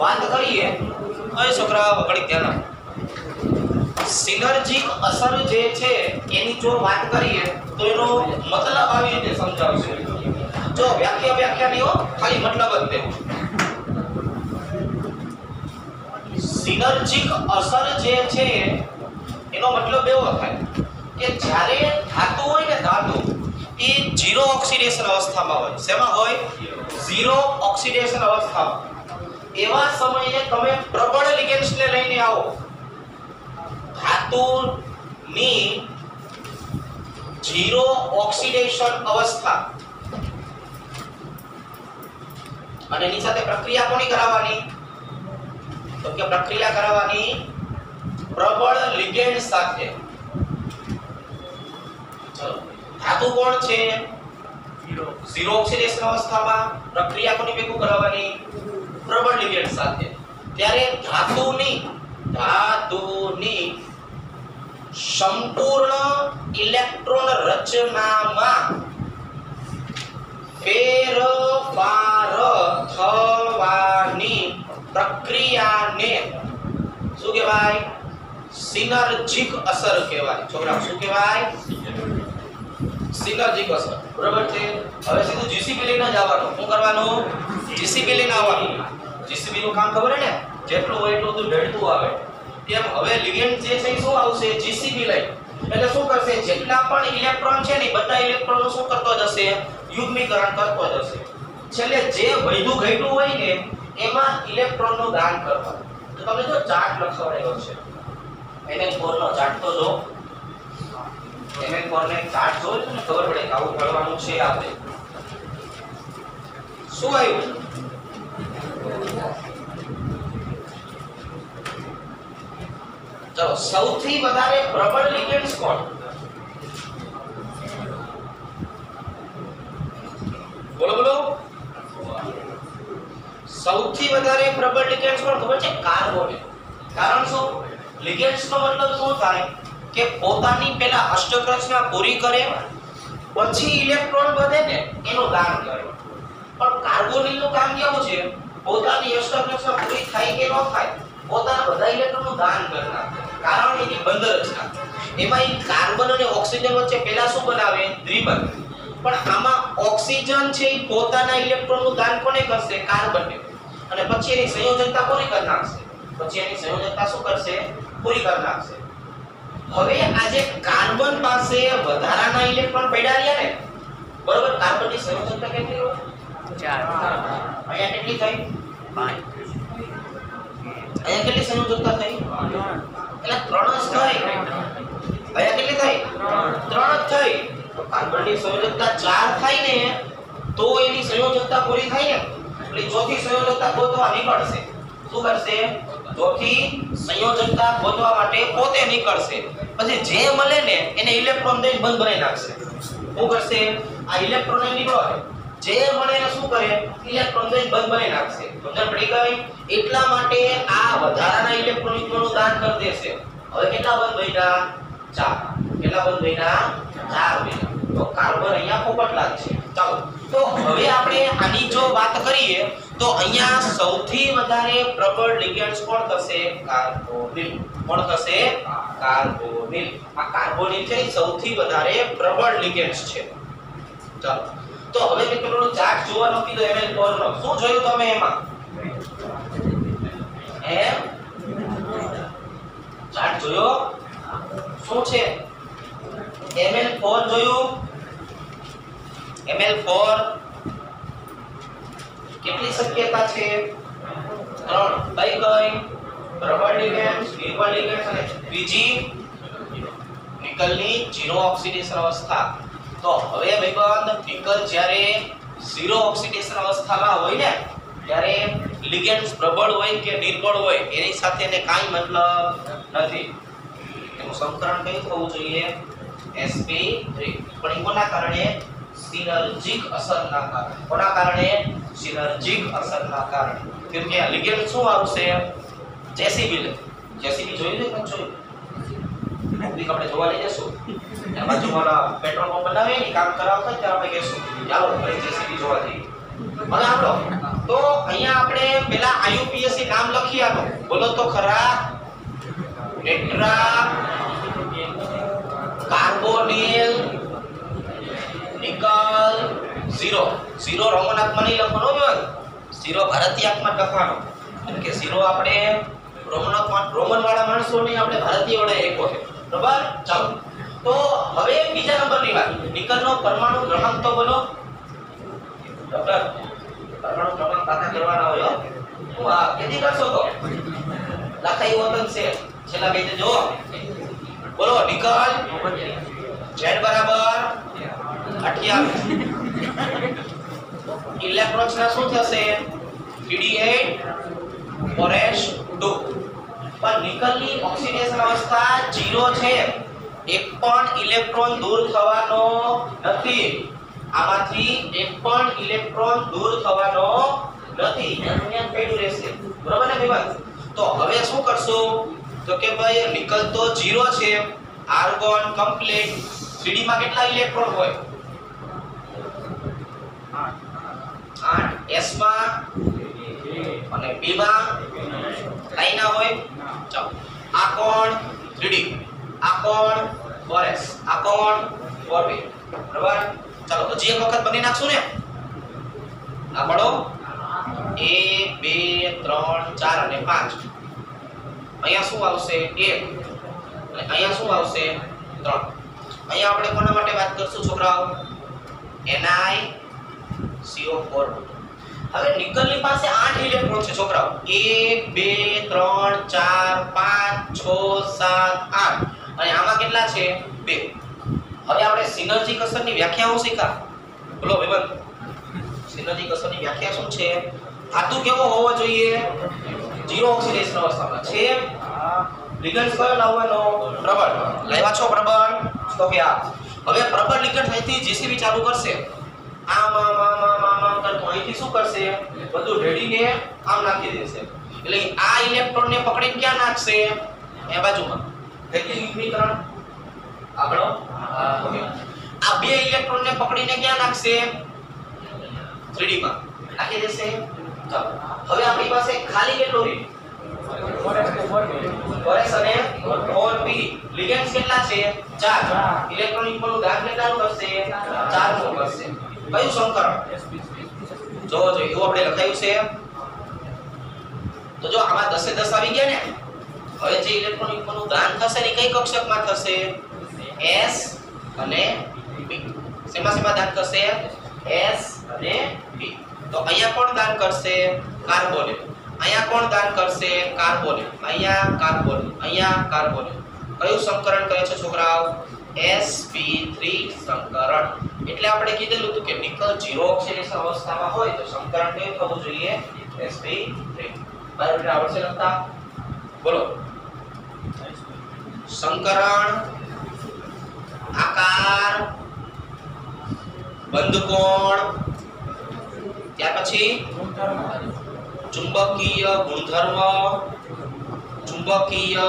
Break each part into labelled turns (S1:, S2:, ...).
S1: વાત કરીએ અય છોકરા ઘડીક ધ્યાન અસર જે છે, એની જો વાત કરીએ, તો એનો મતલબ આવી રીતે સમજાવશે. જો વ્યાખ્યા વ્યાખ્યા ખાલી મતલબ જ દેવો. સિનર્જિક અસર જે છે, એનો મતલબ એવો થાય કે જ્યારે ધાતુ હોય ને ધાતુ, એ ઝીરો ઓક્સિડેશન અવસ્થામાં હોય. શેમાં હોય? ઝીરો ઓક્સિડેશન અવસ્થામાં. એવા સમયે તમે પ્રબળ લિગેન્ડ્સને લઈને આવો. ધાતુની ઝીરો ઓક્સિડેશન અવસ્થા. અને એની સાથે પ્રક્રિયા કોની કરાવવાની? તો કે પ્રક્રિયા કરાવવાની પ્રબળ લિગેન્ડ સાથે. ચલો. ધાતુ કોણ છે? ઝીરો. ઓક્સિડેશન અવસ્થામાં પ્રક્રિયા કોની ભેગું કરાવવાની? પ્રબળ લિગેન્ડ સાથે. ત્યારે ધાતુની ધાતુની સંપૂર્ણ ઇલેક્ટ્રોન રચનામાં ફેરફાર થવાની પ્રક્રિયાને શું કહેવાય? સિનર્જિક અસર કહેવાય. છોકરા શું કહેવાય? સિનર્જિક અસર. બરાબર છે? હવે સીધું જીસીબી લઈને જ આવવાનું. શું કરવાનું? જીસીબી લઈને આવવાનું. જીસીબી નું કામ ખબર ને? જેટલું હોય એટલું બધું ઢળતું આવે. તેમ હવે લિગેન્ડ જે છે શું આવશે? જીસીબી લઈ. એટલે શું કરશે? જેટલા પણ ઇલેક્ટ્રોન છે ને બધા ઇલેક્ટ્રોનો શું કરતો જશે? યુગ્મીકરણ કરતો જશે. છેલ્લે જે વૈધું ઘટ્યું હોય ને એમાં ઇલેક્ટ્રોનનું દાન કરવાનું. તો તમે જો ચાર્ટ લખાવડાયો છે. NN4 નો ચાર્ટ તો જો. NN4 ને ચાર્ટ જો તો ખબર પડે કે આવું કરવાનું છે આપણે. શું આવ્યું? ચલો સૌથી વધારે પ્રબળ લિગેન્ડ્સ કોણ? બોલો બોલો. સૌથી વધારે પ્રબળ લિગેન્ડ્સ કોણ ખબર છે? કાર્બોનેટ કારણ શું? લિગેન્ડ્સ નો મતલબ શું થાય? કે પોતાની પેલા અષ્ટક રચના પૂરી કરે, પછી ઇલેક્ટ્રોન વધે ને એનું દાન કરે. પણ કાર્બોનિલનું કામ કેવું છે? પોતાની અષ્ટક રચના પૂરી થાય કે ન થાય, પોતાના બધા ઇલેક્ટ્રોનનું દાન કરનાર કારણ એની બંધ રચના એમાં એ કાર્બન અને ઓક્સિજન વચ્ચે પેલા શું બનાવે? દ્વિબંધ. પણ આમાં ઓક્સિજન છે એ પોતાના ઇલેક્ટ્રોનનું દાન કોને કરશે? કાર્બનને. અને પછી એની સંયોજકતા પૂરી કરી નાખશે. પછી એની સંયોજકતા શું કરશે? પૂરી કરી નાખશે. હવે આજે કાર્બન પાસે વધારાના ઇલેક્ટ્રોન પડ્યા રહ્યા ને બરોબર? કાર્બનની સંયોજકતા કેટલી હોય? અહીંયા કેટલી થઈ? અહીંયા કેટલી સંયોજકતા થઈ? એટલે ત્રણ જ થઈ. અહીંયા કેટલી થઈ? ત્રણ. જ થઈ. કાર્બનની સંયોજકતા ચાર થાય ને તો એની સંયોજકતા પૂરી થાય ને. એટલે ચોથી સંયોજકતા ગોતવા નીકળશે. શું કરશે? ચોથી સંયોજકતા ગોતવા માટે પોતે નીકળશે. પછી જે મળે ને એને ઇલેક્ટ્રોન દઈ બંધ બનાવી નાખશે. શું કરશે? આ ઇલેક્ટ્રોન નીકળો જે મળે એને શું કરે? ઇલેક્ટ્રોન દઈ બંધ બનાવી નાખશે. સમજણ પડી ગઈ? એટલા માટે આ વધારાના ઇલેક્ટ્રોનિકોનું દાન કરી દેશે. હવે કેટલા બંધ બન્યા? ચાર. કેટલા બંધ બન્યા? ચાર બન્યા. તો કાર્બન અહીંયા પોપટ લાગશે ચાલો. તો હવે આપણે આની જો વાત કરીએ, તો અહીંયા સૌથી વધારે પ્રબળ લિગેન્ડ્સ કોણ થશે? કાર્બોનિલ. કોણ થશે? કાર્બોનિલ. આ કાર્બોનિલ છે સૌથી વધારે પ્રબળ લિગેન્ડ્સ છે. ચાલો. તો હવે મિત્રોનો ચાર્ટ જોવાનો કીધો Ml4 નો. શું જોયું તમે એમાં? એમ? ચાર્ટ જોયો? શું છે? Ml4 જોયું? Ml4 કેટલી શક્યતા છે? 3 કઈ કઈ રબર લિગેન્ડ્સ નિર્બળ લિગેન્ડ્સ અને બીજી નિકલની ઝીરો ઓક્સિડેશન અવસ્થા. તો હવે ભાઈબંધ નિકલ જ્યારે ઝીરો ઓક્સિડેશન અવસ્થામાં હોય ને, ત્યારે લિગેન્ડ્સ પ્રબળ હોય કે નિર્બળ હોય, એની સાથે એને કાંઈ મતલબ નથી. એનું સંકરણ કયું થવું જોઈએ? Sp3 પણ એ કારણે સિનર્જિક અસરના કારણે. કોના કારણે? સિનર્જિક અસરના કારણે. કેમ કે લિગેન્ડ શું આવશે? જેસીબી જેસીબી જોઈ લે નથી જોયું? આપણે જોવા લઈ જશું. એના બાજુમાં પેટ્રોલ પંપ બનાવે ને, કામ કરાવતા ત્યારે આપણે કહેશું, ચાલો, ફરી જેસીબી જોવા જઈએ. હવે આપણો, તો અહીંયા આપણે પેલા આઈયુપીએસસી નામ લખી આપો. બોલો તો ખરા. Tetra carbonyl nickel zero zero Roman આંકમાં નહીં લખવાનો ઝીરો ભારતીય આંકમાં લખવાનો. એટલે કે ઝીરો આપણે રોમન રોમન વાળા માણસોને આપણે ભારતીય વડે એકો છે. બરાબર? ચાલો. તો હવે બીજા નંબરની વાત. નિકલનો પરમાણુ ક્રમાંક તો બોલો. ડોક્ટર, પરમાણુ ક્રમાંક પાકા કરવાના હોય. હું. આ કેદી કરશો તો? લખાઈ વતન છે. છેલ્લા બે જો બોલો, નિકલ. Z બરાબર. 28 ઇલેક્ટ્રોન્સ ના શું થશે? 3d8 4s2 પણ નિકલની ઓક્સિડેશન અવસ્થા 0 છે. એક પણ ઇલેક્ટ્રોન દૂર થવાનો નથી. આમાંથી એક પણ ઇલેક્ટ્રોન દૂર થવાનો નથી. એનું પડ્યું રહેશે? બરાબર ને ભાઈ તો હવે શું કરશું? તો કે ભાઈ નિકલ તો 0 છે. આર્ગોન કમ્પ્લીટ 3d માં કેટલા ઇલેક્ટ્રોન હોય? 8 s માં અને b માં કઈ ના હોય. ચાલો. આ કોણ? 3d આ કોણ? 4s આ કોણ? 4b બરાબર? ચાલો હજી એક વખત બની નાખશું ને? આ પડો 1 2 3 4 અને 5 અહીંયા શું આવશે? 1 અને અહીંયા શું આવશે? 3 અહીંયા આપણે કોના માટે વાત કરશું, છોકરાઓ? NiCO4 હવે નિકલની પાસે 8 ઇલેક્ટ્રોન છે, છોકરાઓ. 1 2 3 4 5 6 7 8 અને આમાં કેટલા છે? 2 હવે આપણે સિનર્જિક અસરની વ્યાખ્યા હું શીખા. બોલો ભાઈબંધ સિનર્જિક અસરની વ્યાખ્યા શું છે? ધાતુ કેવો હોવો જોઈએ? ઝીરો ઓક્સિડેશન અવસ્થામાં. છે? લિગન્ડ કયો લાવવાનો? પ્રબળ. લાવ્યા છો પ્રબળ? તો કે આ. હવે પ્રબળ લિગન્ડ થઈથી જીસીબી ચાલુ કરશે. આમ આમ આમ આમ આમ આમ કરતો અહીંથી શું કરશે? બધું રેડીને આમ નાખી દેશે. એટલે આ ઇલેક્ટ્રોનને પકડીને ક્યાં નાખશે? એ બાજુમાં. એટલે યુગ્મીકરણ આપણો આ બે ઇલેક્ટ્રોનને પકડીને ક્યાં નાખશે? 3D માં નાખી દેશે. ચાલો. હવે આપણી પાસે ખાલી કેટલો રહ્યું ફોરેસ અને 4p લિગેન્ડ્સ કેટલા છે? 4 ઇલેક્ટ્રોનિક પરનું દાન કેટલાનું કરશે? 4 નું કરશે. કયું સંકરણ જોવો જો એવું આપણે લખાયું છે. તો જો, આમાં દસે દસ આવી ગયા ને, હવે જે ઇલેક્ટ્રોન પરનું દાન થશે ને કઈ કક્ષકમાં થશે? S અને p શેમાં શેમાં દાન કરશે s અને p તો અહીંયા કોણ દાન કરશે? કાર્બોનેટ. અહીંયા કોણ દાન કરશે? કાર્બોનેટ. અહીંયા કાર્બોનેટ. અહીંયા કાર્બોનેટ. કયું સંકરણ કરે છે છોકરાઓ? Sp3 સંકરણ. એટલે આપણે કીધેલું હતું કે નિકલ ઝીરો ઓક્સિડેશન અવસ્થામાં હોય તો સંકરણ કેવું થવું જોઈએ? Sp3 બરાબર આવડશે લખતા? બોલો. સંકરણ, આકાર બંધ કોણ ત્યાર પછી ચુંબકીય ગુણધર્મ, ચુંબકીય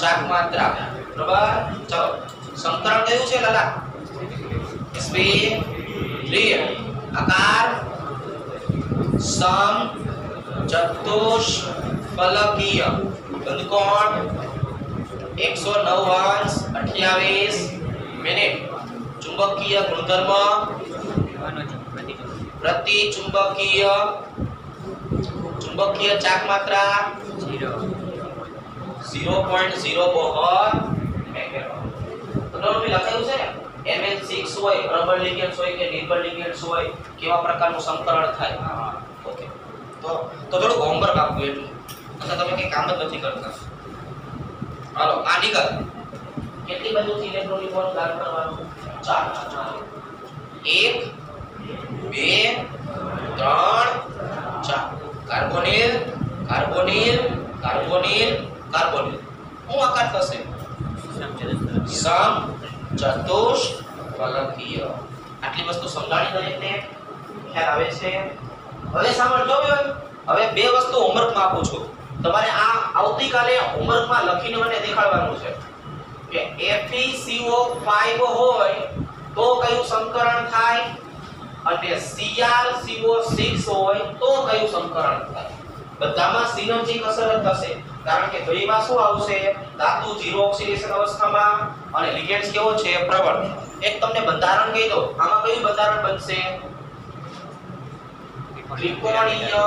S1: ચાક માત્રા બરાબર? ચલો. સંકરણ કયું છે લાલા sp 3 આકાર સમ ચતુષ ફલકીય બંધકોણ 109 અંશ 28 મિનિટ ચુંબકીય ગુણધર્મ પ્રતિ ચુંબકીય ચુંબકીય ચાક માત્રા 0.04 મેગાટોન તો નોર્મલી લખાયું છે ને Mn6 હોય રબર લિગેન્ડ્સ હોય કે નિર્બળ લિગેન્ડ્સ હોય કેવા પ્રકારનું સંકરણ થાય? ઓકે તો તો થોડું હોમવર્ક આપવું એટલું. અથવા તમે કઈ કામ જ નથી કરતા? હાલો આ નિકલ. કેટલી બાજુથી ઇલેક્ટ્રોનિક બોન્ડ દાન કરવાનું? ચાર એક બે ત્રણ ચાર. Carbonyl carbonyl carbonyl carbonyl. શું આકાર થશે? સમ ચતુષ આટલી વસ્તુ સમજાણી દરેકને ખ્યાલ આવે છે. હવે સાંભળજો હવે બે વસ્તુ હોમવર્કમાં આપું છું. તમારે આ આવતીકાલે હોમવર્કમાં લખીને મને દેખાડવાનું છે. કે FeCO5 હોય તો કયું સંકરણ થાય? અને CrCO6 હોય તો કયું સંકરણ થાય? બધામાં સિનર્જિક અસર થશે. કારણ કે દ્રવ્યમાં શું આવશે? ધાતુ ઝીરો ઓક્સિડેશન અવસ્થામાં અને લિગેન્ડ્સ કેવો છે? પ્રબળ. એક તમને બંધારણ કહી દો આમાં કયું બંધારણ બનશે? ત્રિકોણીય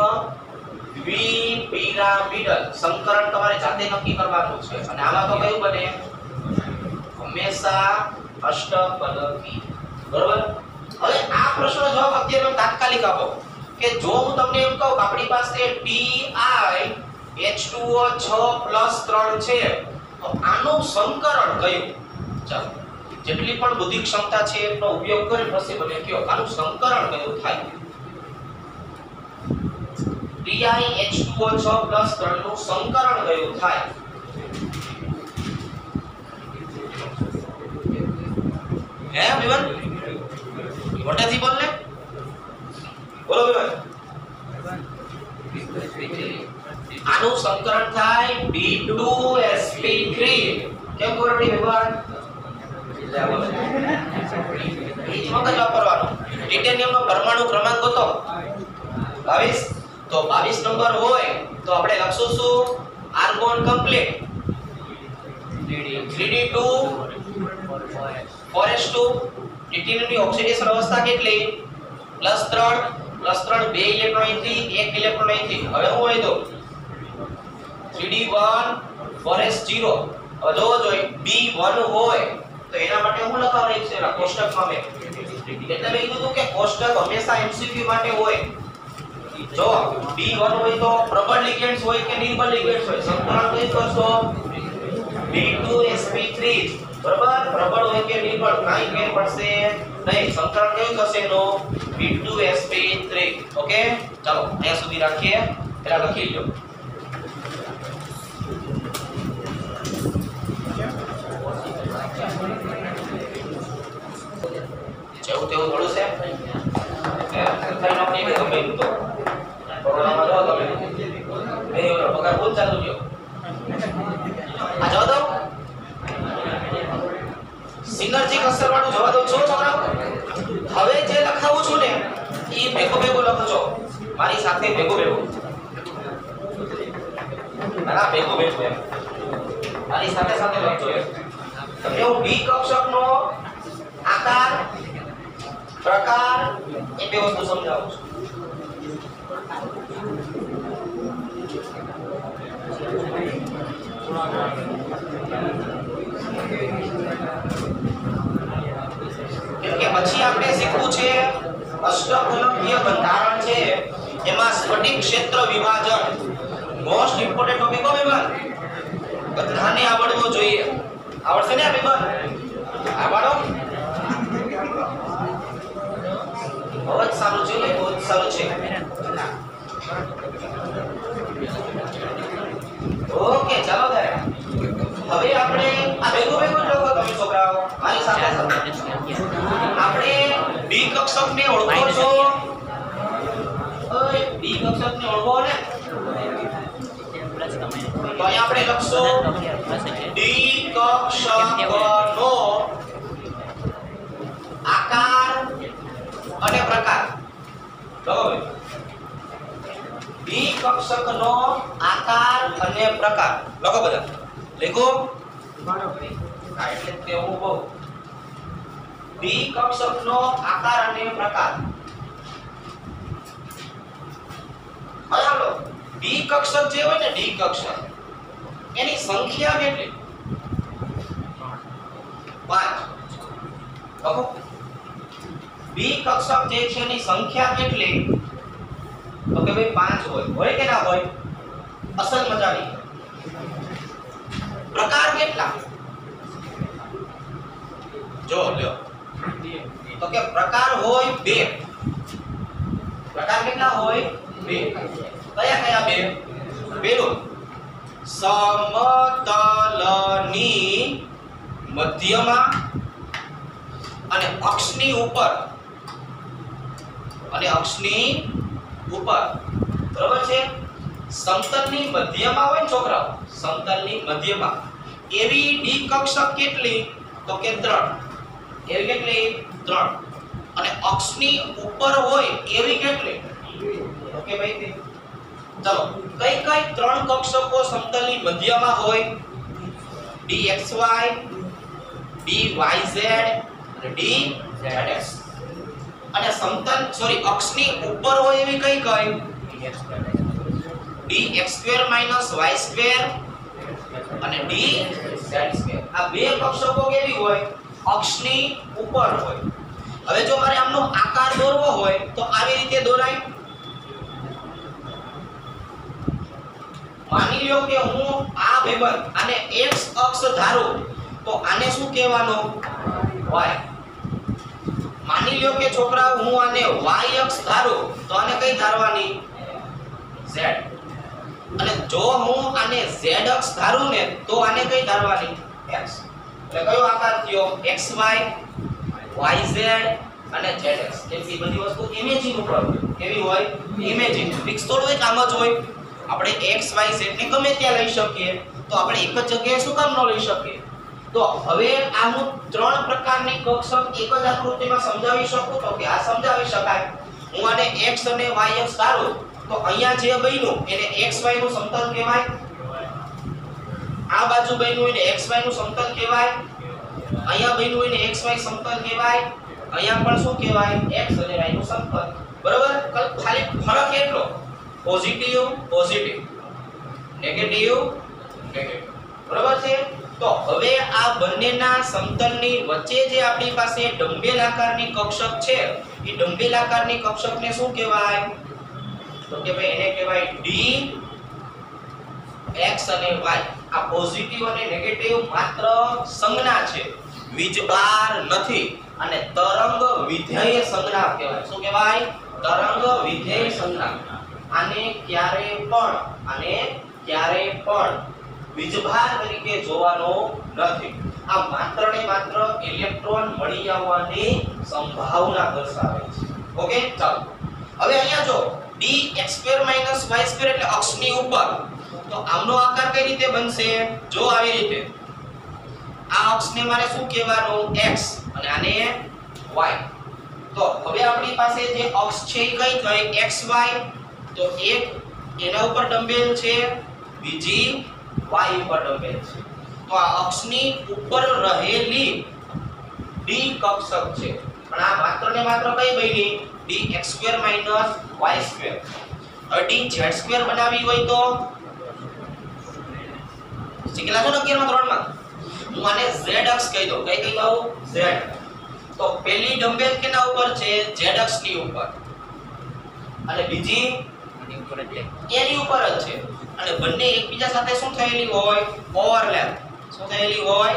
S1: દ્વિપિરામિડલ. સંકરણ તમારે જાતે નક્કી કરવાનું છે. અને આમાં તો કયું બને? હંમેશા અષ્ટપદકી. બરોબર? હવે આ પ્રશ્નનો જવાબ અત્યારે તાત્કાલિક આપો. કે જો હું તમને એમ કહું આપણી પાસે Ti H2O 6 3 છે તો આનું સંકરણ કયું? ચાલો, જેટલી પણ બુદ્ધિ ક્ષમતા છે એનો ઉપયોગ કરી પછી મને કયો. આનું સંકરણ કયું થાય? Ti H2O 6 3 નું સંકરણ કયું થાય? હે વિવન મોટેથી બોલ ને બોલો વિવન આનું સંકરણ થાય B2sp3 કેમ ખબર વ્યવહાર એ જ મગજ વાપરવાનો ટિટેનિયમનો પરમાણુ ક્રમાંક હતો 22 તો 22 નંબર હોય તો આપણે લખશું શું? Argon complete 3d2 4s2 ટિટેનિયમની oxidation અવસ્થા કેટલી? પ્લસ 3 પ્લસ 3 બે ઇલેક્ટ્રોન અહીંથી, એક ઇલેક્ટ્રોન અહીંથી. હવે હું અહીં દો 3d1 4s0 હવે જોવો જોઈએ b1 હોય, તો એના માટે હું લખાવવાની છે એના કોષ્ટકમાં મેં એટલે મેં કીધું હતું કે કોષ્ટક હંમેશા MCQ માટે હોય. જો B1 હોય તો પ્રબળ લિગેન્ડ્સ હોય કે નિર્બળ લિગેન્ડ્સ હોય, સંકલન કઈ કરશો. B2sp3 બરાબર? પ્રબળ હોય કે નિર્બળ, કાઈ ફેર પડશે નહીં. સંકલન કયું થશે એનો? B2sp3 okay? ચાલો, અહીંયા સુધી રાખીએ. પેલા લખી લો થોડું છે બહુ ચાલુ થયો આ જવા દો. સિનર્જિક અસર વાળું જવા દઉં છો છોકરાઓ હવે જે લખાવું છું ને એ ભેગો ભેગો લખજો મારી સાથે ભેગો ભેગો. ના ભેગો ભેગો મારી સાથે સાથે લખજો એમ. હું બી કક્ષકનો આકાર પ્રકાર એ બે વસ્તુ સમજાવું છું. કે પછી આપણે શીખવું છે અષ્ટફલકીય બંધારણ છે, એમાં સ્ફટિક ક્ષેત્ર વિભાજન મોસ્ટ ઇમ્પોર્ટન્ટ ટોપિક હો બધાને આવડવો જોઈએ. આવડશે ને આ આવડો? બહુ જ સારું છે બહુ સારું છે? ઓકે, ચાલો ત્યારે હવે આપણે આ ભેગું ભેગું તમે છોકરાઓ. મારી સાથે આપણે બી કક્ષકને ઓળખો છો? બી કક્ષકને ઓળખો ને? તો અહીંયા આપણે લખશું. ડી કક્ષકનો આકાર અને પ્રકાર. બી કક્ષકનો આકાર અને પ્રકાર. લખો બધા. લખો. એટલે તેવું તે હું બી કક્ષકનો આકાર અને પ્રકાર. હાલો. ડી કક્ષક જે હોય ને ડી કક્ષક એની સંખ્યા કેટલી? પાંચ. લખો. બી કક્ષક જે છે એની સંખ્યા કેટલી? તો કે ભાઈ પાંચ હોય. હોય કે ના હોય? અસલ મજાની પ્રકાર કેટલા? જો, લ્યો. તો કે પ્રકાર હોય બે. પ્રકાર કેટલા હોય? બે. કયા કયા બે? પેલું. સમતલની મધ્યમાં અને અક્ષની ઉપર. અને અક્ષની ઉપર. બરોબર છે? સમતલની મધ્યમાં હોય ને છોકરાઓ? સમતલની મધ્યમાં. એવી ડી કક્ષક કેટલી? તો કે 3 એવી કેટલી? 3 અને અક્ષની ઉપર હોય એવી કેટલી? ઓકે ભાઈ ચલો કઈ કઈ ત્રણ કક્ષકો સમતલની મધ્યમાં હોય? Dxy dyz અને dzx અને સમતલ સોરી અક્ષની ઉપર હોય એવી કઈ કઈ dx2 y2 અને dz2 આ બે કક્ષકો કેવી હોય? અક્ષની ઉપર હોય. હવે જો મારે આમનો આકાર દોરવો હોય, તો આવી રીતે દોરાય. માની લ્યો કે હું આ વેબર આને x અક્ષ ધારું, તો આને શું કહેવાનો? y માની લ્યો કે છોકરા, હું આને y અક્ષ ધારું, તો આને કઈ ધારવાની? Z. અને જો હું આને z અક્ષ ધારું ને, તો આને કઈ ધારવાની? X. એટલે કયો આકાર થયો? Xy yz અને zx કેમ કે બધી વસ્તુ ઇમેજિંગ ઉપર કેવી હોય? ઇમેજિંગ ફિક્સ તો હોય કામ જ હોય? આપણે x y z ને ગમે ત્યાં લઈ શકીએ. તો આપણે એક જ જગ્યાએ શું કામ ન લઈ શકીએ? તો હવે આ હું ત્રણ પ્રકારની કક્ષક એક જ આકૃતિમાં સમજાવી શકું તો કે આ સમજાવી શકાય. હું આને x અને y અક્ષ ધારું તો અહીંયા જે બન્યું એને xy નું સમતલ કહેવાય. આ બાજુ બન્યું એને xy નું સમતલ કહેવાય. અહીંયા બન્યું એને xy સમતલ કહેવાય. અહીંયા પણ શું કહેવાય? x અને y નું સમતલ. બરોબર? ખાલી ફરક એટલો. પોઝિટિવ પોઝિટિવ નેગેટિવ નેગેટિવ બરોબર છે? તો હવે આ બંનેના સમતલની વચ્ચે જે આપણી પાસે ડંબેલ આકારની કક્ષક છે, એ ડંબેલ આકારની કક્ષકને શું કહેવાય? તો કે ભાઈ એને કહેવાય d, x અને y. આ પોઝિટિવ અને નેગેટિવ માત્ર સંજ્ઞા છે. વીજભાર નથી. અને તરંગ વિધેય સંજ્ઞા કહેવાય. શું કહેવાય? તરંગ વિધેય સંજ્ઞા. આને ક્યારે પણ, આને ક્યારે પણ વીજભાર તરીકે જોવાનો નથી. આ માત્ર ને માત્ર ઇલેક્ટ્રોન મળી આવવાની સંભાવના દર્શાવે છે. ઓકે? ચાલો. હવે અહીંયા જો d x2 y2 એટલે અક્ષની ઉપર. તો આમનો આકાર કઈ રીતે બનશે? જો આવી રીતે. આ અક્ષને મારે શું કહેવાનું? x. અને આને y. તો હવે આપણી પાસે જે અક્ષ છે એ કઈ થઈ? xy તો એક એના ઉપર ડમ્બેલ છે. બીજી y ઉપર ડમ્બેલ છે. તો આ અક્ષની ઉપર રહેલી d કક્ષક છે. પણ આ માત્ર ને માત્ર કઈ બની dx2 y2 હવે dz2 બનાવી હોય તો? શીખેલા છો ને 11 માં ધોરણમાં હું આને z અક્ષ કહી દઉં. કઈ કહી દઉં z. તો પહેલી ડમ્બેલ કેના ઉપર છે? z અક્ષની ઉપર. અને બીજી એની ઉપર જ છે. અને બંને એકબીજા સાથે શું થયેલી હોય? ઓવરલેપ. શું થયેલી હોય?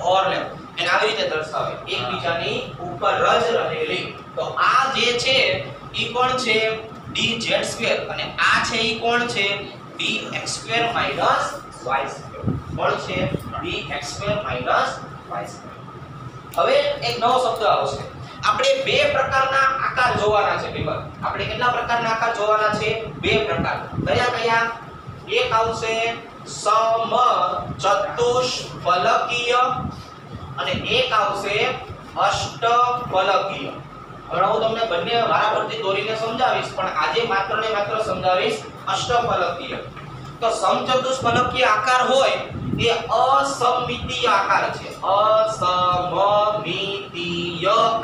S1: ઓવરલેપ. એને આવી રીતે દર્શાવે. એકબીજાની ઉપર જ રહેલી. તો આ જે છે, ઈ કોણ છે? Dz2 અને આ છે ઈ કોણ છે? Dx2 y2 કોણ છે? Dx2 y2 હવે એક નવો શબ્દ આવશે. આપણે બે પ્રકારના આકાર જોવાના છે પેપર આપણે કેટલા પ્રકારના આકાર જોવાના છે? બે પ્રકાર. કયા કયા? એક આવશે સમ ચતુષ્ફલકીય અને એક આવશે અષ્ટફલકીય હવે હું તમને બંને વારાફરતી દોરીને સમજાવીશ, પણ આજે માત્ર ને માત્ર સમજાવીશ અષ્ટફલકીય. તો સમચતુષ્ફલકીય આકાર હોય, એ અસમિતીય આકાર છે. અસમમિતીય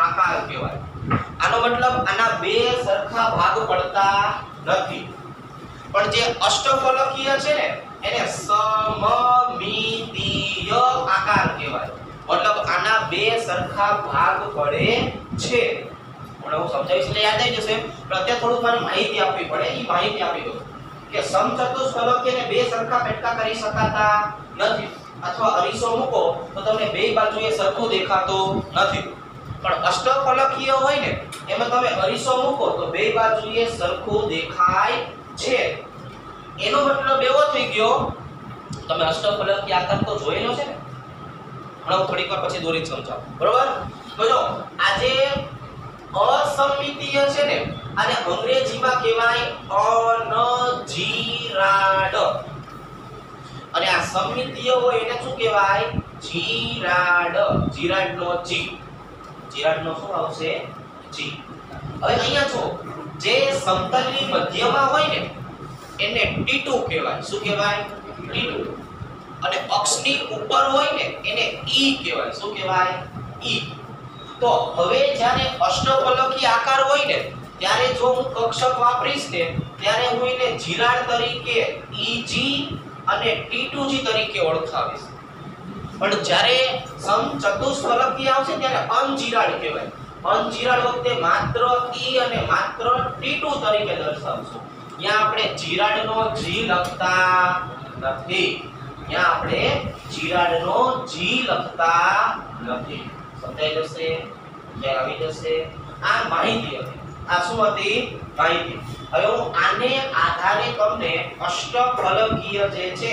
S1: આકાર કહેવાય. આનો મતલબ આના બે સરખા ભાગ પડતા નથી. પણ જે અષ્ટફલકીય છે ને, એને સમમિતીય આકાર કહેવાય. મતલબ આના બે સરખા ભાગ પડે છે. પણ હું સમજાવીશ એટલે યાદ આવી જશે. પણ અત્યારે થોડુંક મારે માહિતી આપવી પડે એ માહિતી આપી દઉં. કે સમચતુષ્ફલકીયને બે સરખા પેટકા કરી શકાતા નથી. અથવા અરીસો મૂકો, તો તમને બે બાજુએ સરખું દેખાતું નથી. પણ અષ્ટફલકીય હોય ને, એમાં તમે અરીસો મૂકો, તો બે બાજુએ સરખું દેખાય છે. એનો મતલબ એવો થઈ ગયો, તમે અષ્ટફલકીય આકાર તો જોયેલો છે ને? હું થોડીક વાર પછી દોરી સમજાવું. બરોબર? જો, આજે અસમિતીય છે ને આને અંગ્રેજીમાં કહેવાય અનજીરાડ. અને આ સમિતીય હોય એને શું કહેવાય? જીરાડ. જીરાડનો જી. જીરાડનો શું આવશે? જી. હવે અહીંયા જો જે સમતલની મધ્યમાં હોય ને, એને T2 કહેવાય. શું કહેવાય? T2 અને અક્ષની ઉપર હોય ને, એને ઈ કહેવાય. શું કહેવાય? ઈ. તો હવે જ્યારે અષ્ટફલકી આકાર હોય ને, ત્યારે જો હું કક્ષક વાપરીશ ને, ત્યારે હું એને જીરાડ તરીકે ઈજી અને T2G તરીકે ઓળખાવીશ. પણ જ્યારે સમ ચતુષ્ફલકી આવશે, ત્યારે અનજીરાડ કહેવાય. અનજીરાડ વખતે માત્ર ઈ અને માત્ર ટી2 તરીકે દર્શાવશું. ત્યાં આપણે જીરાડનો જી લખતા નથી. ત્યાં આપણે જીરાડનો જી લખતા નથી. સમજાઈ જશે? ખ્યાલ આવી જશે? આ માહિતી હતી. આ શું હતી? માહિતી. હવે હું આને આધારે તમને અષ્ટફલકીય જે છે,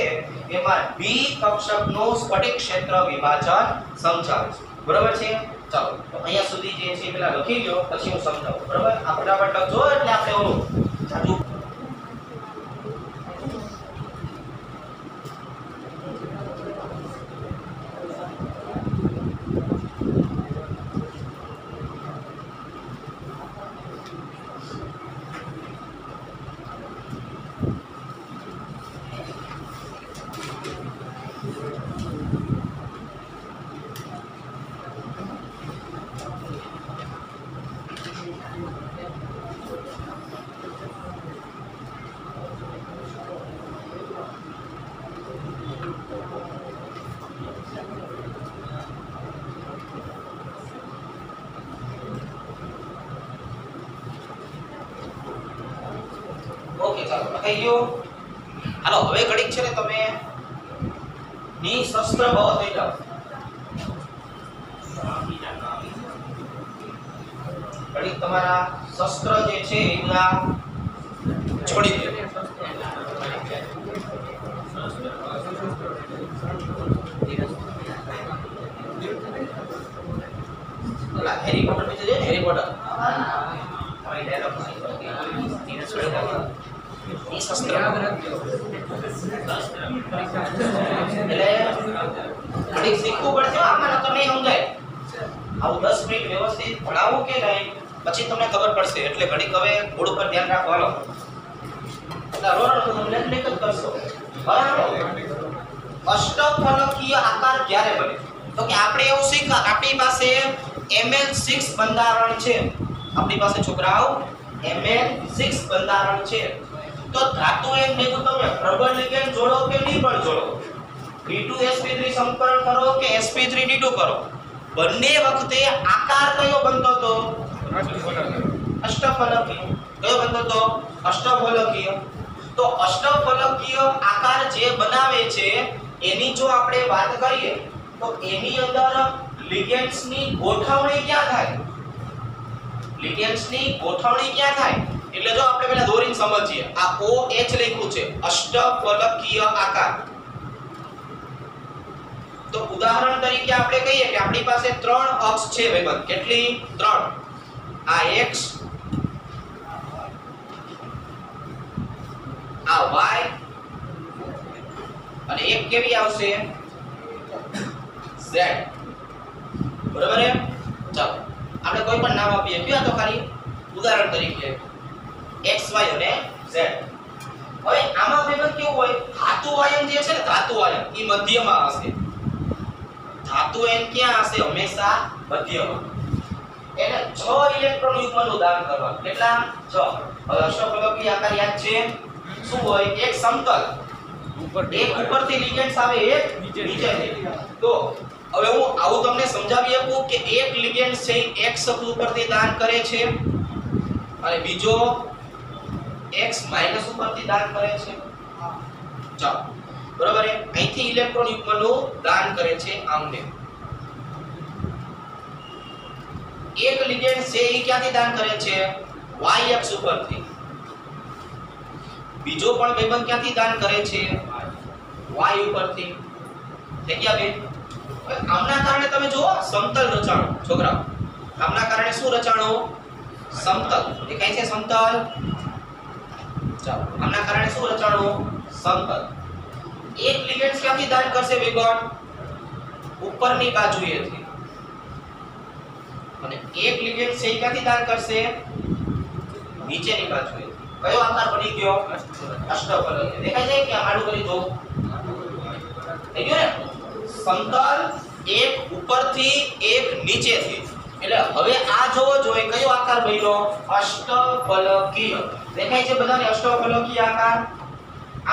S1: એમાં બી કક્ષકનું સ્ફટિક ક્ષેત્ર વિભાજન સમજાવીશ. બરાબર છે? અહીંયા સુધી જે છે પેલા લખી લ્યો, પછી હું સમજાવું. બરાબર? આ ફટાફટ લખજો એટલે આપણે ઓલું જાજુ ચાલો ગયો. હાલો, હવે ઘડીક છે ને તમે નિશસ્ત્ર ભવ થઈ જાઓ. ઘડીક તમારા શસ્ત્ર જે છે એના છોડી દે ઓલા હેરી પોટર વિશે છે ને હેરી પોટર તમારી dialogue છે. નિશસ્ત્ર એટલે શીખવું પડશે આમાં તો નહીં સમજાય આવું દસ મિનિટ વ્યવસ્થિત ભણાવું કે નહીં પછી તમને ખબર પડશે એટલે ઘડીક હવે બોર્ડ ઉપર ધ્યાન રાખવાનો આકાર ક્યારે બને તો કે આપણે એવું શીખા આપણી પાસે ml6 બંધારણ છે. આપણી પાસે છોકરાઓ ml6 બંધારણ છે. તો ધાતુ એમ ભેગું તમે પ્રબળ લિગેન્ડ જોડો કે નિર્બળ જોડો? D2sp3 સંકરણ કરો કે sp3d2 કરો? બંને વખતે આકાર કયો બનતો હતો અષ્ટફલકીય. કયો બનતો હતો અષ્ટફલકીય. તો અષ્ટફલકીય આકાર જે બનાવે છે, એની જો આપણે વાત કરીએ, તો એની અંદર લિગેન્ડ્સની ગોઠવણી ક્યાં થાય? લિગેન્ડ્સની ગોઠવણી ક્યાં થાય? એટલે જો આપણે પહેલા દોરીને સમજીએ, આ OH લખ્યું છે, અષ્ટફલકીય આકાર. તો ઉદાહરણ તરીકે આપણે કહીએ કે આપણી પાસે ત્રણ અક્ષ છે ભાઈબંધ કેટલી? ત્રણ. આ x આ y અને એક કેવી આવશે? z બરાબર છે ચાલો. આપણે કોઈ પણ નામ આપીએ. કયો તો ખાલી? ઉદાહરણ તરીકે. X y અને z હવે આમાં ભાઈબંધ કેવું હોય? ધાતુ આયન જે છે ને ધાતુ આયન એ મધ્યમાં હશે. ધાતુ આયન ક્યાં હશે? હંમેશા મધ્યમાં. એને 6 ઇલેક્ટ્રોન યુગ્મનું દાન કરવા કેટલા? 6 હવે અષ્ટફલકી આકાર યાદ છે? શું હોય? એક સમતલ. એક ઉપરથી લિગેન્ડ્સ આવે એક નીચેથી. તો હવે હું આવું તમને સમજાવી આપું કે એક લિગેન્ડ છે એ x અક્ષ ઉપરથી દાન કરે છે. અને બીજો x માઇનસ ઉપરથી દાન કરે છે? ચાલો. બરાબર અહીંથી ઇલેક્ટ્રોન યુગ્મનું દાન કરે છે આમને. એક લિગેન્ડ છે એ ક્યાંથી દાન કરે છે? Y અક્ષ ઉપરથી. બીજો પણ ભાઈબંધ ક્યાંથી દાન કરે છે? Y ઉપરથી. થઈ ગયા બે આમના કારણે તમે જુઓ સમતલ રચાણો. છોકરાઓ આમના કારણે શું રચાણો? સમતલ. કઈ છે સમતલ? આના કારણે શું રચાણું? સમતલ એક લિગેન્ડ ક્યાંથી દાન કરશે વિગણ ઉપરની બાજુએથી. અને એક લિગેન્ડ છે ક્યાંથી દાન કરશે? નીચેની બાજુએ કયો આકાર બની ગયો? અષ્ટફળ દેખાય છે કે આડું કરી દો. થઈ ગયું ને? સમતલ એક ઉપરથી એક નીચેથી. એટલે હવે આ જોવો જોઈએ કયો આકાર બન્યો? અષ્ટફલકીય. દેખાય છે બધાને અષ્ટફલકીય આકાર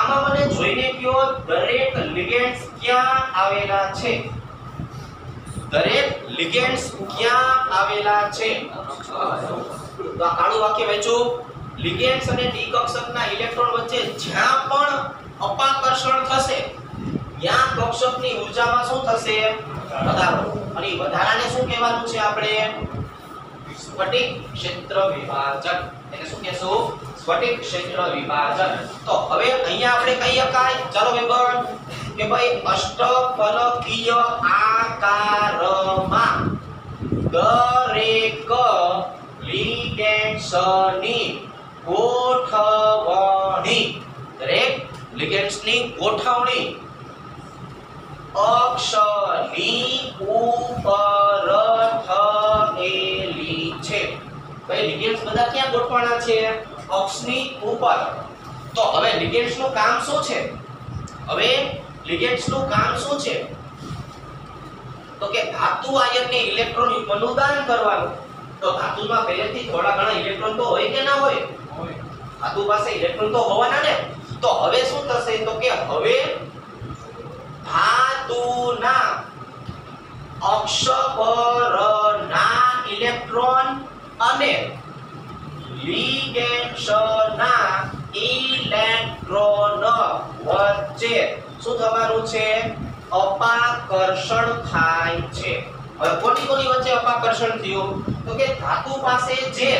S1: આમાં મને જોઈને કયો દરેક લિગેન્ડ્સ ક્યાં આવેલા છે? દરેક લિગેન્ડ્સ ક્યાં આવેલા છે? તો આ કાળું વાક્ય વેચો. લિગેન્ડ્સ અને ડી કક્ષકના ઇલેક્ટ્રોન વચ્ચે જ્યાં પણ અપાકર્ષણ થશે, ત્યાં કક્ષકની ઊર્જામાં શું થશે? વધારો. અને વધારાને શું કહેવાનું છે આપણે? સ્ફટિક ક્ષેત્ર વિભાજક એટલે શું કહેશું? સ્ફટિક ક્ષેત્ર વિભાજન. તો હવે અહીંયા આપણે કહી શકાય ચાલો વિભાગ કે ભાઈ અષ્ટફલકીય આકારમાં દરેક લિગેન્ડ્સની ગોઠવણી. દરેક લિગેન્ડ્સની ગોઠવણી. અક્ષની ઉપર થયેલી છે. ભાઈ લિગેન્ડ્સ બધા ક્યાં ગોઠવાના છે? અક્ષની ઉપર. તો હવે લિગેન્ડ્સનું કામ શું છે? હવે લિગેન્ડ્સનું કામ શું છે? તો કે ધાતુ આયનને ઇલેક્ટ્રોન અનુદાન દાન કરવાનું. તો ધાતુમાં પહેલેથી થોડા ઘણા ઇલેક્ટ્રોન તો હોય કે ના હોય? ધાતુ પાસે ઇલેક્ટ્રોન તો હોવાના ને? તો હવે શું થશે? તો કે હવે ધાતુના અક્ષ પરના ઇલેક્ટ્રોન અને લિગેન્ડ્સના ઇલેક્ટ્રોન વચ્ચે શું થવાનું છે? અપાકર્ષણ થાય છે. હવે કોની કોની વચ્ચે અપાકર્ષણ થયું? તો કે ધાતુ પાસે જે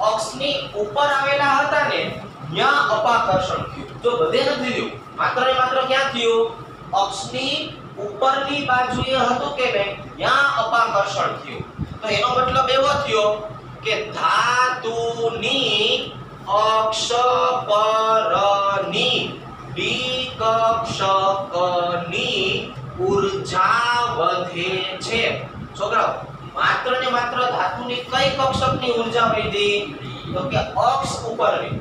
S1: અક્ષની ઉપર આવેલા હતા ને, ત્યાં અપાકર્ષણ થયું. જો બધે નથી થયું, માત્ર ને માત્ર ક્યાં થયું? અક્ષની ઉપરની બાજુએ હતું કે નહીં? ત્યાં અપાકર્ષણ થયું. તો એનો મતલબ એવો થયો કે ધાતુની અક્ષ પરની વિકક્ષકની ઊર્જા વધે છે. છોકરાઓ, માત્ર ને માત્ર ધાતુની કઈ કક્ષકની ઊર્જા વધી તો કે અક્ષ ઉપરની.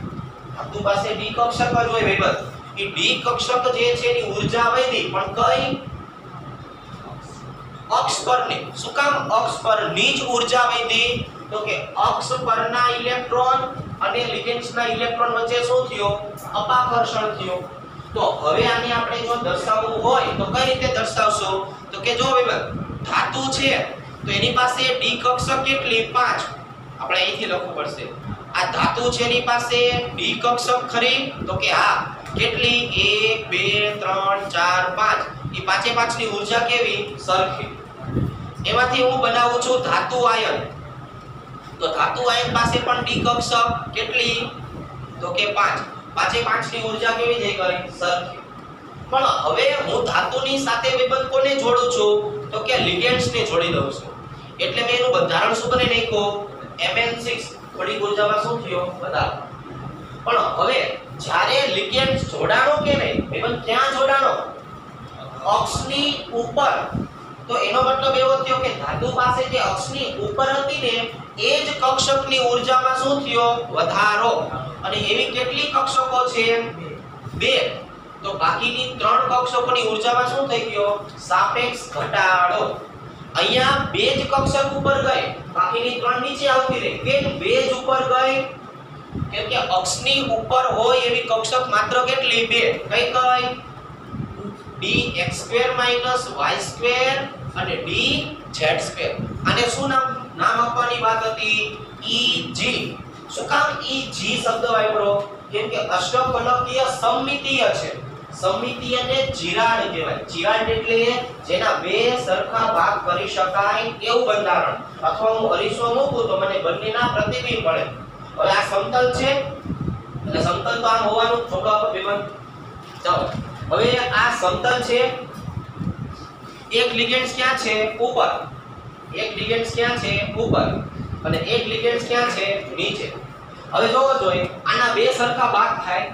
S1: ધાતુ પાસે ડી કક્ષક જ હોય ભાઈબંધ એ ડી કક્ષક જે છે એની ઊર્જા વધી પણ કઈ? અક્ષ. પરની. શું કામ? અક્ષ પરની જ ઊર્જા વધી તો કે અક્ષ પરના ઇલેક્ટ્રોન અને લિગેન્ડ્સના ઇલેક્ટ્રોન વચ્ચે શું થયો? અપાકર્ષણ થયો. તો હવે આને આપણે જો દર્શાવવું હોય તો કઈ રીતે દર્શાવશો? તો કે જો ભાઈબંધ ધાતુ છે, તો એની પાસે ડી કક્ષક કેટલી? 5 આપણે અહીંથી લખવું પડશે. આ ધાતુ છે એની પાસે ડી કક્ષક ખરી? તો કે હા. કેટલી? 1 2 3 4 5 એ પાંચે પાંચની ઊર્જા કેવી? સરખી. એમાંથી હું બનાવું છું ધાતુ આયન. તો ધાતુ આયન પાસે પણ ડી કક્ષક કેટલી? તો કે 5 પાંચે પાંચની ઊર્જા કેવી જઈ ગઈ? સરખી. પણ હવે હું ધાતુની સાથે વિબંધ કોને જોડું છું? તો કે લિગેન્ડ્સ ને જોડી દઉં છું. એટલે મેં એનું બંધારણ શું બને નાખ્યું Mn6 થોડી ઊર્જામાં શું થયો? વધારો. પણ હવે જ્યારે લિગેન્ડ્સ જોડાણો કે નહીં? વિબંધ ક્યાં જોડાણો? અક્ષની ઉપર. તો એનો મતલબ એવો થયો કે ધાતુ પાસે જે અક્ષની ઉપર હતી ને એ જ કક્ષકની ઊર્જામાં શું થયો? વધારો. અને એવી કેટલી કક્ષકો છે? બે. તો બાકીની ત્રણ કક્ષકોની ઊર્જામાં શું થઈ ગયો? સાપેક્ષ ઘટાડો. અહીંયા બે જ કક્ષક ઉપર ગઈ. બાકીની ત્રણ નીચે આવતી રહી. કેમ? બે જ ઉપર ગઈ? કેમ કે અક્ષની ઉપર હોય એવી કક્ષક માત્ર કેટલી? બે. કઈ કઈ? Dx2 y2 અને dz2 આને શું નામ? નામ આપવાની વાત હતી. ઈ જી. શું કામ ઈ જી શબ્દ વાપરો? કેમ કે અષ્ટફલકીય સમમિતીય છે. સમમિતીય ને ચિરાડ કહેવાય. જીરાણ એટલે જેના બે સરખા ભાગ કરી શકાય એવું બંધારણ. અથવા હું અરીસો મૂકું તો મને બંનેના પ્રતિબિંબ મળે. હવે આ સમતલ છે. એટલે સમતલ તો આમ હોવાનું છોકરા પર વિમાન ચાલો. હવે આ સમતલ છે. એક લિગેન્ડ્સ ક્યાં છે? ઉપર. એક લિગેન્ડ્સ ક્યાં છે? ઉપર. અને એક લિગેન્ડ ક્યાં છે? નીચે. હવે જોવો જોઈએ આના બે સરખા ભાગ થાય.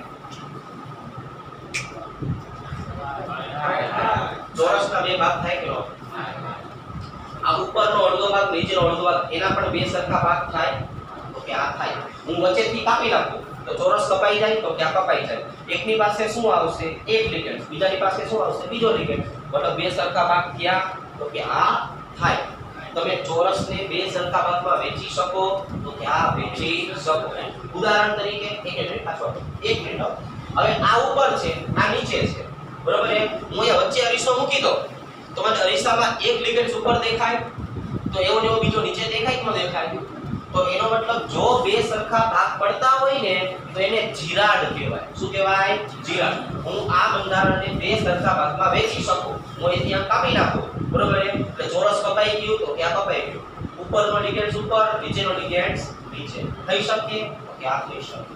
S1: ચોરસના બે ભાગ થાય કે આ ઉપરનો અડધો ભાગ, નીચેનો અડધો ભાગ, એના પણ બે સરખા ભાગ થાય. તો કે આ થાય. હું વચ્ચેથી કાપી નાખું. તો ચોરસ કપાઈ જાય, તો કે આ કપાઈ જાય. એકની પાસે શું આવશે? એક લિગેન્ડ બીજાની પાસે શું આવશે? બીજો લિગેન્ડ મતલબ બે સરખા ભાગ થયા, તો કે આ થાય. તમે ચોરસને બે સરખા ભાગમાં વેચી શકો, તો ત્યાં વેચી શકો. ઉદાહરણ તરીકે, એક મિનિટ પાછો એક મિનિટ હવે આ ઉપર છે, આ નીચે છે. બરોબર એ હું અહીંયા વચ્ચે અરીસો મૂકી દો તો મને અરીસામાં એક લિગેન્ડ ઉપર દેખાય, તો એવો ને એવો બીજો નીચે દેખાય કે ન દેખાય? તો એનો મતલબ જો બે સરખા ભાગ પડતા હોય ને, તો એને જીરાડ કહેવાય. શું કહેવાય? જીરાડ હું આ બંધારણને બે સરખા ભાગમાં વહેંચી શકું. હું અહીંથી આમ કાપી નાખું. બરોબર એટલે ચોરસ કપાઈ ગયું તો ક્યાં કપાઈ ગયું. ઉપરનો ડિગેટ્સ ઉપર, નીચેનો ડિગેટ્સ નીચે. થઈ શકે? તો કે આ થઈ શકે.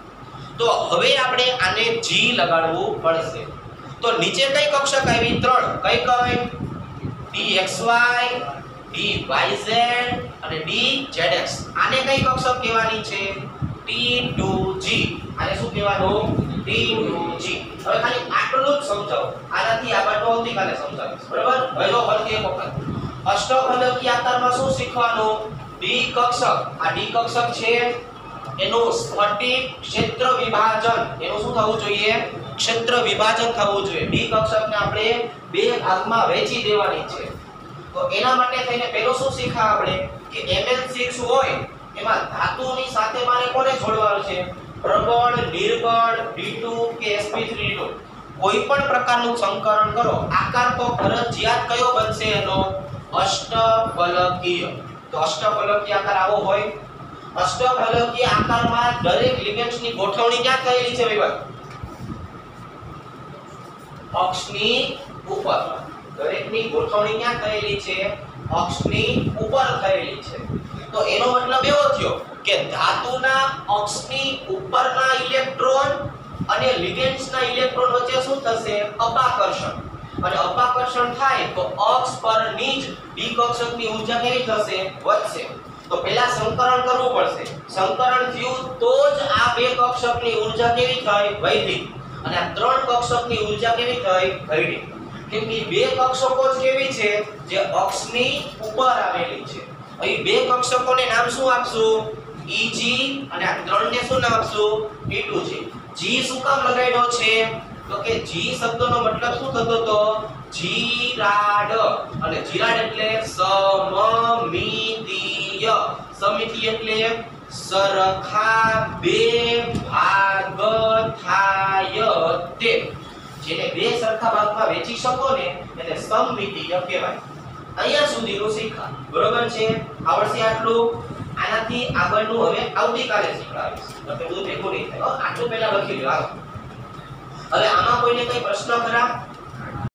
S1: તો હવે આપણે આને જી લગાડવું પડશે. તો નીચે કઈ કક્ષક આવી? ત્રણ. કઈ કઈ dxy dyz અને dzx આને કઈ કક્ષક કહેવાની છે? T2g આને શું કહેવાનું? T2g હવે ખાલી આટલું જ સમજાવો. આનાથી આગળ તો આવતીકાલે સમજાવીશ. બરાબર? જો ફરીથી એક વખત. અષ્ટફલકી આકારમાં શું શીખવાનું? ડી કક્ષક. આ ડી કક્ષક છે એનું સ્ફટિક ક્ષેત્ર વિભાજન. એનું શું થવું જોઈએ? ક્ષેત્ર વિભાજન થવું જોઈએ. ડી કક્ષકને આપણે બે ભાગમાં વહેંચી દેવાની છે. તો એના માટે થઈને પહેલું શું શીખા આપણે? કે ML6 હોય, એમાં ધાતુની સાથે મારે કોને જોડવાનું છે? પ્રબળ, નિર્બળ D2 કે sp3 કોઈ પણ પ્રકારનું સંકરણ કરો. આકાર તો ફરજિયાત કયો બનશે એનો? અષ્ટફલકીય. તો અષ્ટફલકીય આકાર આવો હોય. અષ્ટફલકીય આકારમાં દરેક લિગેન્ડ્સની ગોઠવણી ક્યાં થયેલી છે વિભાગ અક્ષની ઉપર. દરેકની ગોઠવણી ક્યાં થયેલી છે? અક્ષની ઉપર થયેલી છે. તો એનો મતલબ એવો થયો કે ધાતુના અક્ષની ઉપરના ઇલેક્ટ્રોન અને લિગેન્ડ્સના ઇલેક્ટ્રોન વચ્ચે શું થશે? અપાકર્ષણ. અને અપાકર્ષણ થાય તો અક્ષ પરની જ બી કક્ષકની ઊર્જા કેવી થશે? વધશે. તો પહેલા સંકરણ કરવું પડશે. સંકરણ થયું તો જ આ બે કક્ષકની ઊર્જા કેવી થઈ? વૈધી અને આ ત્રણ કક્ષકની ઊર્જા કેવી થઈ? ઘટી કેમ કે બે કક્ષકો જ કેવી છે જે અક્ષની ઉપર આવેલી છે. અહીં બે કક્ષકોને નામ શું આપશું? Eg અને આ ત્રણને શું નામ આપશું? P2G G. શું કામ લગાડ્યો છે? તો કે G શબ્દનો મતલબ શું થતો તો જીરાડ. અને જીરાડ એટલે સમમિતીય. સમિતિ એટલે સરખા બે ભાગ થાય તે. જેને બે સરખા ભાગમાં વેચી શકો ને, એને સમમિતીય કહેવાય. અહીંયા સુધીનું શીખા. બરોબર છે? આવડશે આટલું? આનાથી આગળનું હવે આવતીકાલે શીખવાડીશ. એટલે બધું ભેગું નહીં થાય. આટલું પહેલા લખી લો. હવે આમાં કોઈને કઈ પ્રશ્ન ખરા?